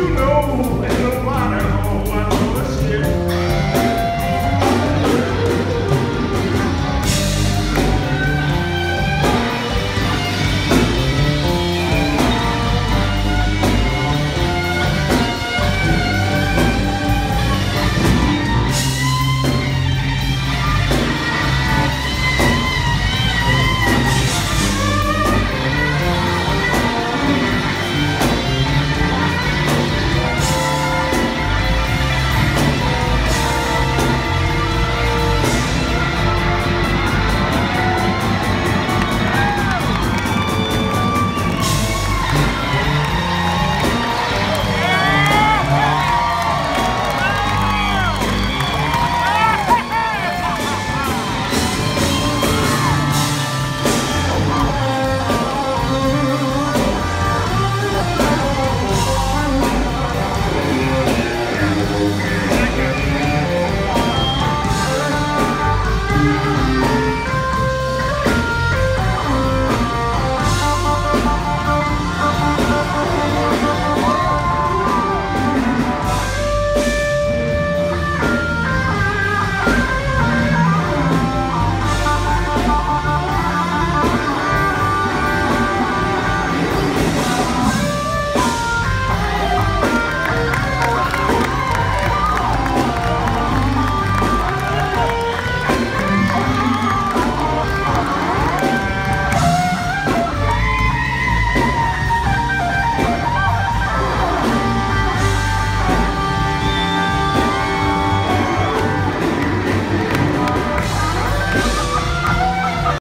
You know, in the water.